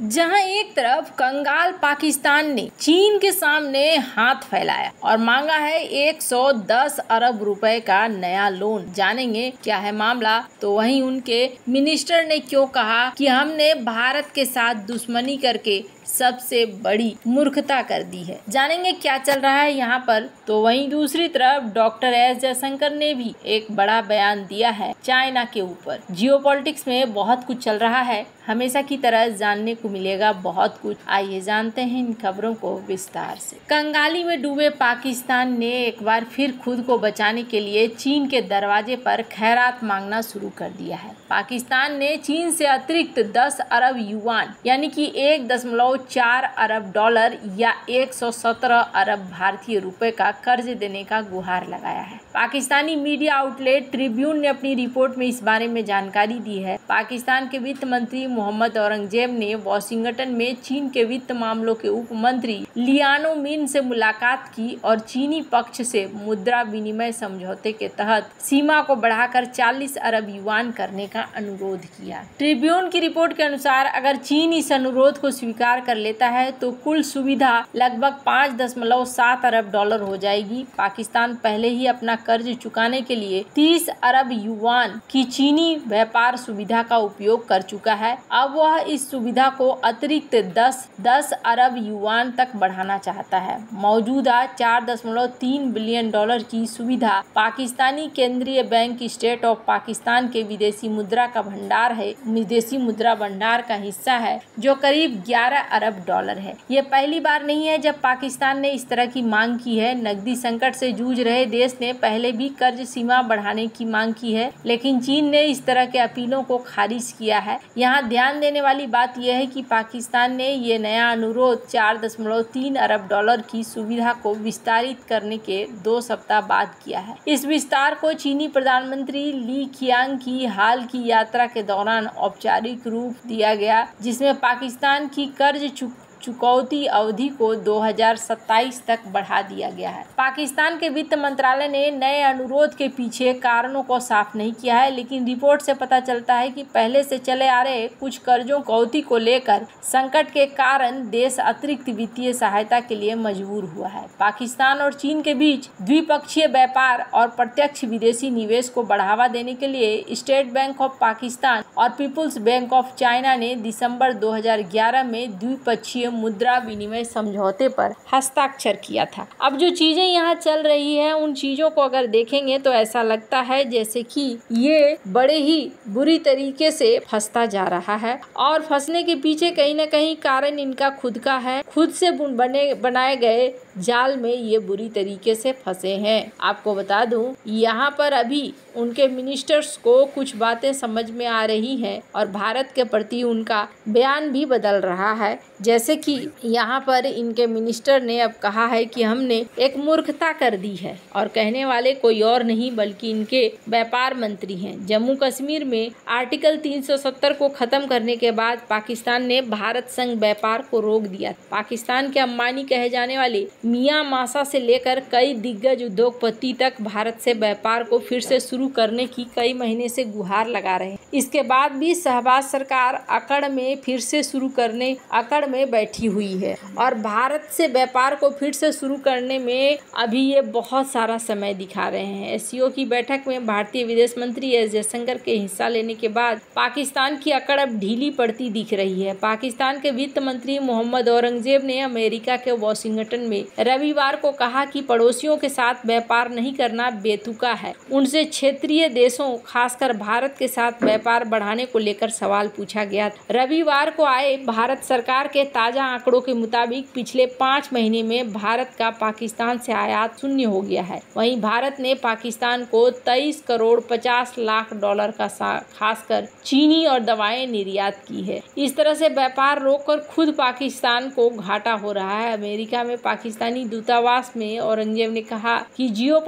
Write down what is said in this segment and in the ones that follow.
जहाँ एक तरफ़ कंगाल पाकिस्तान ने चीन के सामने हाथ फैलाया और मांगा है 110 अरब रुपए का नया लोन। जानेंगे क्या है मामला? तो वहीं उनके मिनिस्टर ने क्यों कहा कि हमने भारत के साथ दुश्मनी करके सबसे बड़ी मूर्खता कर दी है? जानेंगे क्या चल रहा है यहाँ पर। तो वहीं दूसरी तरफ़ डॉक्टर एस जयशंकर ने भी एक बड़ा बयान दिया है चाइना के ऊपर। जियो में बहुत कुछ चल रहा है। हमेशा की तरह जानने को मिलेगा बहुत कुछ। आइए जानते हैं इन खबरों को विस्तार से। कंगाली में डूबे पाकिस्तान ने एक बार फिर खुद को बचाने के लिए चीन के दरवाजे पर खैरात मांगना शुरू कर दिया है। पाकिस्तान ने चीन से अतिरिक्त 10 अरब युवान यानी कि एक दशमलव चार अरब डॉलर या 117 अरब भारतीय रुपए का कर्ज देने का गुहार लगाया है। पाकिस्तानी मीडिया आउटलेट ट्रिब्यून ने अपनी रिपोर्ट में इस बारे में जानकारी दी है। पाकिस्तान के वित्त मंत्री मोहम्मद औरंगज़ेब ने वॉशिंगटन में चीन के वित्त मामलों के उप मंत्री लियानो मिन से मुलाकात की और चीनी पक्ष से मुद्रा विनिमय समझौते के तहत सीमा को बढ़ाकर 40 अरब युवान करने का अनुरोध किया। ट्रिब्यून की रिपोर्ट के अनुसार, अगर चीन इस अनुरोध को स्वीकार कर लेता है तो कुल सुविधा लगभग पाँच दशमलव सात अरब डॉलर हो जाएगी। पाकिस्तान पहले ही अपना कर्ज चुकाने के लिए तीस अरब युवान की चीनी व्यापार सुविधा का उपयोग कर चुका है। अब वह इस सुविधा को अतिरिक्त 10 10 अरब युवान तक बढ़ाना चाहता है। मौजूदा चार दशमलव तीन बिलियन डॉलर की सुविधा पाकिस्तानी केंद्रीय बैंक स्टेट ऑफ़ पाकिस्तान के विदेशी मुद्रा का भंडार है, विदेशी मुद्रा भंडार का हिस्सा है, जो करीब 11 अरब डॉलर है। ये पहली बार नहीं है जब पाकिस्तान ने इस तरह की मांग की है। नकदी संकट से जूझ रहे देश ने पहले भी कर्ज सीमा बढ़ाने की मांग की है, लेकिन चीन ने इस तरह के अपीलों को खारिज किया है। यहाँ ध्यान देने वाली बात यह है कि पाकिस्तान ने ये नया अनुरोध चार दशमलव तीन अरब डॉलर की सुविधा को विस्तारित करने के दो सप्ताह बाद किया है। इस विस्तार को चीनी प्रधानमंत्री ली खियांग की हाल की यात्रा के दौरान औपचारिक रूप दिया गया, जिसमें पाकिस्तान की कर्ज चुक चुकौती अवधि को 2027 तक बढ़ा दिया गया है। पाकिस्तान के वित्त मंत्रालय ने नए अनुरोध के पीछे कारणों को साफ़ नहीं किया है, लेकिन रिपोर्ट से पता चलता है कि पहले से चले आ रहे कुछ कर्जों कौती को लेकर संकट के कारण देश अतिरिक्त वित्तीय सहायता के लिए मजबूर हुआ है। पाकिस्तान और चीन के बीच द्विपक्षीय व्यापार और प्रत्यक्ष विदेशी निवेश को बढ़ावा देने के लिए स्टेट बैंक ऑफ़ पाकिस्तान और पीपुल्स बैंक ऑफ़ चाइना ने दिसंबर 2011 में द्विपक्षीय मुद्रा विनिमय समझौते पर हस्ताक्षर किया था। अब जो चीज़ें यहाँ चल रही है, उन चीज़ों को अगर देखेंगे तो ऐसा लगता है जैसे कि ये बड़े ही बुरी तरीके से फंसता जा रहा है और फंसने के पीछे कहीं ना कहीं कारण इनका खुद का है। खुद से बने, बनाए गए जाल में ये बुरी तरीके से फंसे हैं। आपको बता दूँ, यहाँ पर अभी उनके मिनिस्टर्स को कुछ बातें समझ में आ रही हैं और भारत के प्रति उनका बयान भी बदल रहा है। जैसे कि यहाँ पर इनके मिनिस्टर ने अब कहा है कि हमने एक मूर्खता कर दी है और कहने वाले कोई और नहीं बल्कि इनके व्यापार मंत्री हैं। जम्मू कश्मीर में आर्टिकल 370 को खत्म करने के बाद पाकिस्तान ने भारत संघ व्यापार को रोक दिया। पाकिस्तान के अम्बानी कहे जाने वाले मियाँ मासा से लेकर कई दिग्गज उद्योगपति तक भारत से व्यापार को फिर से शुरू करने की कई महीने से गुहार लगा रहे इसके बाद भी शहबाज सरकार अकड़ में फिर से शुरू करने, अकड़ में बैठी हुई है। और भारत से व्यापार को फिर से शुरू करने में अभी ये बहुत सारा समय दिखा रहे हैं। एस की बैठक में भारतीय विदेश मंत्री एस जयशंकर के हिस्सा लेने के बाद पाकिस्तान की अकड़ अब ढीली पड़ती दिख रही है। पाकिस्तान के वित्त मंत्री मोहम्मद औरंगज़ेब ने अमेरिका के वॉशिंगटन में रविवार को कहा कि पड़ोसियों के साथ व्यापार नहीं करना बेतुका है। उनसे क्षेत्रीय देशों, खासकर भारत के साथ व्यापार बढ़ाने को लेकर सवाल पूछा गया। रविवार को आए भारत सरकार के ताज़ा आंकड़ों के मुताबिक पिछले पाँच महीने में भारत का पाकिस्तान से आयात शून्य हो गया है। वहीं भारत ने पाकिस्तान को तेईस करोड़ पचास लाख डॉलर का खासकर चीनी और दवाएँ निर्यात की है। इस तरह से व्यापार रोककर खुद पाकिस्तान को घाटा हो रहा है। अमेरिका में पाकिस्तानी दूतावास में औरंगज़ेब ने कहा कि जियो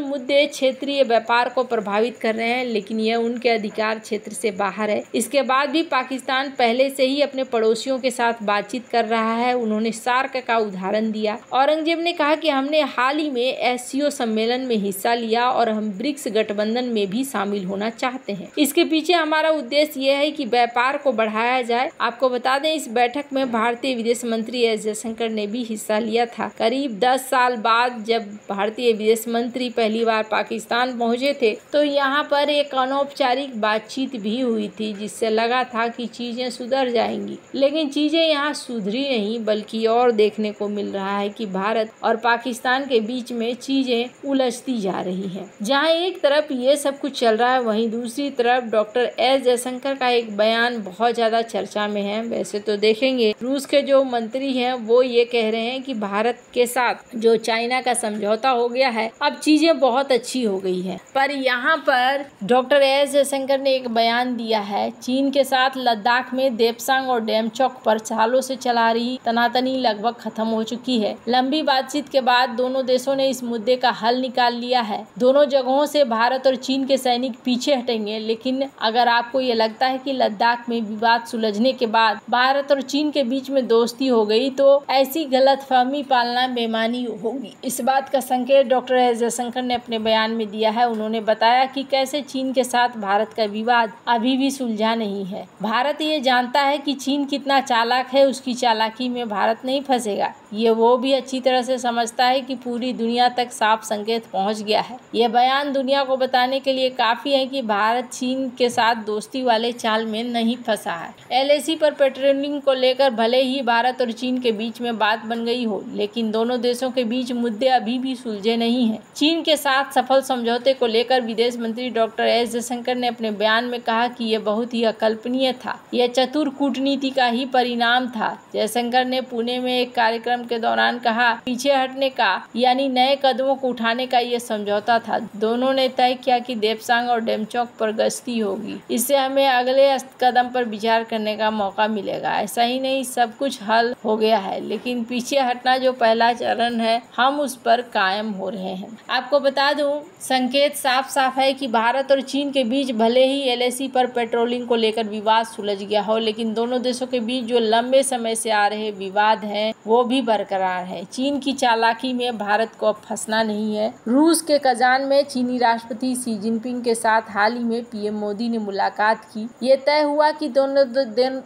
मुद्दे क्षेत्रीय व्यापार को प्रभावित कर रहे हैं, लेकिन यह उनके अधिकार क्षेत्र से बाहर है। इसके बाद भी पाकिस्तान पहले से ही अपने पड़ोसियों के साथ बातचीत कर रहा है, उन्होंने सार्क का उदाहरण दिया। औरंगज़ेब ने कहा कि हमने हाल ही में एससीओ सम्मेलन में हिस्सा लिया और हम ब्रिक्स गठबंधन में भी शामिल होना चाहते हैं। इसके पीछे हमारा उद्देश्य यह है कि व्यापार को बढ़ाया जाए। आपको बता दें, इस बैठक में भारतीय विदेश मंत्री एस जयशंकर ने भी हिस्सा लिया था। करीब दस साल बाद जब भारतीय विदेश मंत्री पहली बार पाकिस्तान पहुँचे थे तो यहाँ पर एक अनौपचारिक बातचीत भी हुई थी, जिससे लगा था कि चीज़ें सुधर जाएँगी। लेकिन चीज़ें यहाँ सुधरी नहीं, बल्कि और देखने को मिल रहा है कि भारत और पाकिस्तान के बीच में चीज़ें उलझती जा रही हैं। जहाँ एक तरफ़ ये सब कुछ चल रहा है, वहीं दूसरी तरफ़ डॉक्टर एस जयशंकर का एक बयान बहुत ज़्यादा चर्चा में है। वैसे तो देखेंगे, रूस के जो मंत्री हैं, वो ये कह रहे हैं कि भारत के साथ जो चाइना का समझौता हो गया है, अब चीज़ें बहुत अच्छी हो गई है। पर यहाँ पर डॉक्टर एस जयशंकर ने एक बयान दिया है, चीन के साथ लद्दाख में देपसांग और डेमचौक पर सालों से चला रही तनातनी लगभग खत्म हो चुकी है। लंबी बातचीत के बाद दोनों देशों ने इस मुद्दे का हल निकाल लिया है। दोनों जगहों से भारत और चीन के सैनिक पीछे हटेंगे, लेकिन अगर आपको ये लगता है कि लद्दाख में विवाद सुलझने के बाद भारत और चीन के बीच में दोस्ती हो गई तो ऐसी गलत फहमी पालना बेमानी होगी। इस बात का संकेत डॉक्टर एस जयशंकर ने अपने बयान में दिया है। उन्होंने बताया कि कैसे चीन के साथ भारत का विवाद अभी भी सुलझा नहीं है। भारत ये जानता है कि चीन कितना चालाक है, उसकी चालाकी में भारत नहीं फंसेगा। ये वो भी अच्छी तरह से समझता है कि पूरी दुनिया तक साफ़ संकेत पहुँच गया है। यह बयान दुनिया को बताने के लिए काफ़ी है कि भारत, चीन के साथ दोस्ती वाले चाल में नहीं फंसा है। एलएसी पर पेट्रोलिंग को लेकर भले ही भारत और चीन के बीच में बात बन गई हो, लेकिन दोनों देशों के बीच मुद्दे अभी भी सुलझे नहीं है। चीन के साथ सफल समझौते को लेकर विदेश मंत्री डॉक्टर एस जयशंकर ने अपने बयान में कहा कि यह बहुत ही अकल्पनीय था। यह चतुर कूटनीति का ही परिणाम था। जयशंकर ने पुणे में एक कार्यक्रम कार्यक्रम के दौरान कहा, पीछे हटने का, यानी नए कदमों को उठाने का ये समझौता था। दोनों ने तय किया कि देवसांग और डेमचौक पर गश्ती होगी। इससे हमें अगले कदम पर विचार करने का मौका मिलेगा। ऐसा ही नहीं, सब कुछ हल हो गया है, लेकिन पीछे हटना जो पहला चरण है, हम उस पर कायम हो रहे हैं। आपको बता दूँ, संकेत साफ़ साफ़ है कि भारत और चीन के बीच भले ही एलएसी पर पेट्रोलिंग को लेकर विवाद सुलझ गया हो, लेकिन दोनों देशों के बीच जो लंबे समय से आ रहे विवाद हैं, वो भी बरकरार है। चीन की चालाकी में भारत को अब फंसना नहीं है। रूस के कजान में चीनी राष्ट्रपति सी जिनपिंग के साथ हाल ही में पीएम मोदी ने मुलाकात की। ये तय हुआ कि दोनों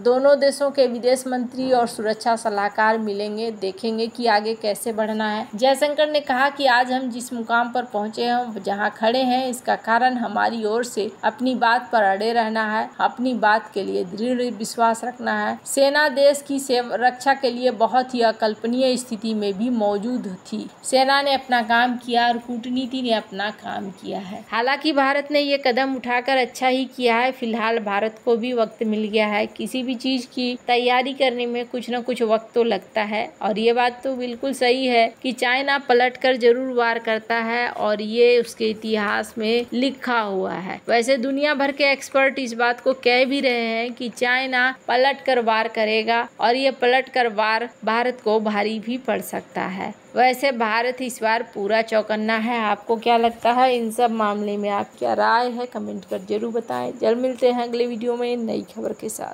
दोनों देशों के विदेश मंत्री और सुरक्षा सलाहकार मिलेंगे, देखेंगे कि आगे कैसे बढ़ना है। जयशंकर ने कहा कि आज हम जिस मुकाम पर पहुँचे हैं जहाँ खड़े हैं, इसका कारण हमारी ओर से अपनी बात पर अड़े रहना है, अपनी बात के लिए दृढ़ विश्वास रखना है। सेना देश की रक्षा के लिए बहुत ही अकल्पनीय अशोचनीय स्थिति में भी मौजूद थी। सेना ने अपना काम किया और कूटनीति ने अपना काम किया है। हालाँकि भारत ने ये कदम उठाकर अच्छा ही किया है। फ़िलहाल भारत को भी वक्त मिल गया है। किसी भी चीज़ की तैयारी करने में कुछ न कुछ वक्त तो लगता है। और ये बात तो बिल्कुल सही है कि चाइना पलट कर ज़रूर वार करता है और ये उसके इतिहास में लिखा हुआ है। वैसे दुनिया भर के एक्सपर्ट इस बात को कह भी रहे हैं कि चाइना पलट कर वार करेगा और ये पलट कर वार भारत को भारी भारी भी पड़ सकता है। वैसे भारत इस बार पूरा चौकन्ना है। आपको क्या लगता है इन सब मामले में आप क्या राय है? कमेंट कर ज़रूर बताएँ। जल्द मिलते हैं अगले वीडियो में नई खबर के साथ।